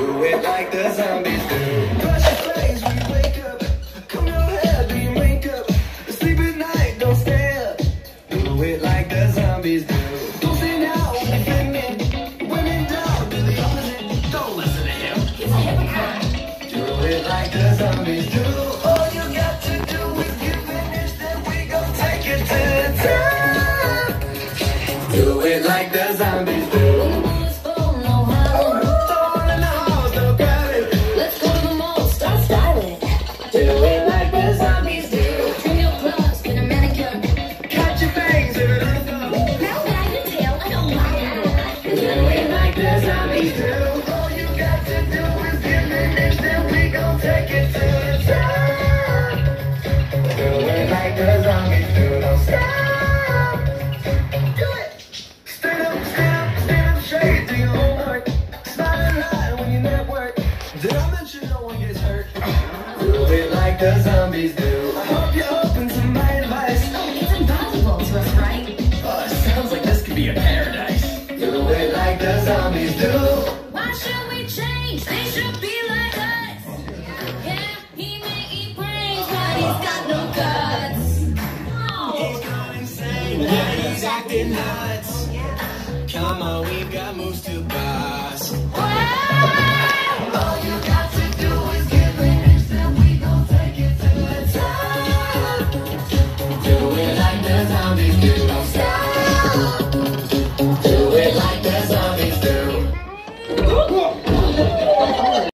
Do it like the zombies do. Brush your face when you wake up. Comb your hair, do your makeup. Sleep at night, don't stay up. Do it like the zombies do. Don't stand out when you're feminine. Women don't do the opposite. Don't listen to him. He's a hypocrite. Do it like the zombies do. All you got to do is give an inch, then we gon' take it to the top. Do it like the zombies do. Did I mention no one gets hurt? Do it like the zombies do. Acting nuts. Come on, we've got moves to buy.